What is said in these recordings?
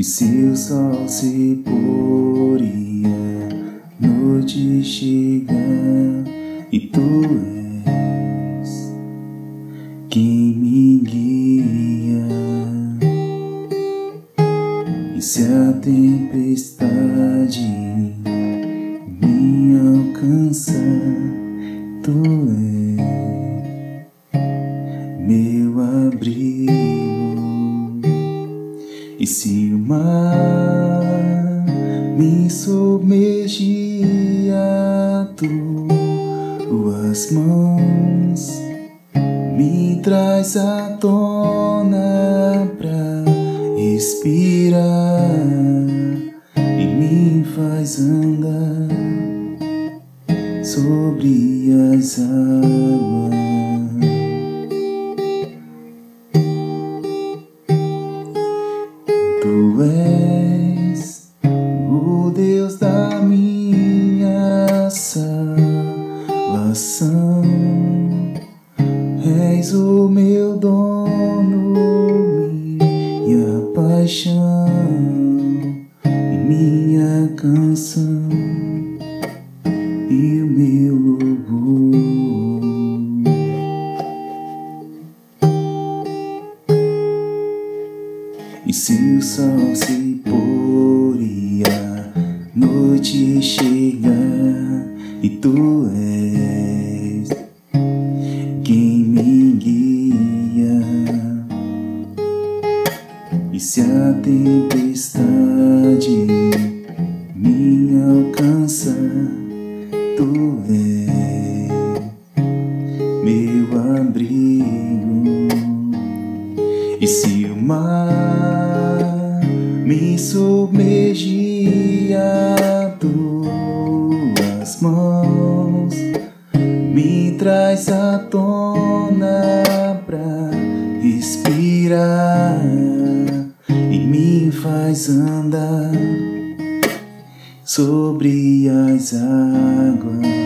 E se o sol se pôr e a noite chegar e tu és quem me guia. E se a tempestade me alcança tu és meu abrigo e se o mar me submergia, tuas mãos me traz à tona pra respirar e me faz andar sobre as águas. Tu és o Deus da minha salvação, és o meu dono, minha paixão e minha canção E se o sol se pôr e a noite chegar e tu és quem me guia. E se a tempestade me alcança tu és meu abrigo. E se o mar me submergia, tuas mãos me traz à tona pra respirar e me faz andar sobre as águas.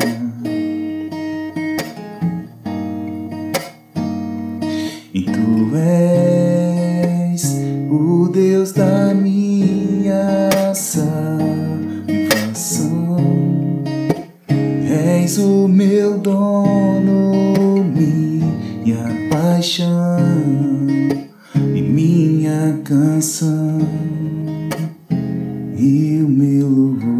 és o meu dono, minha paixão e minha canção e o meu louvor.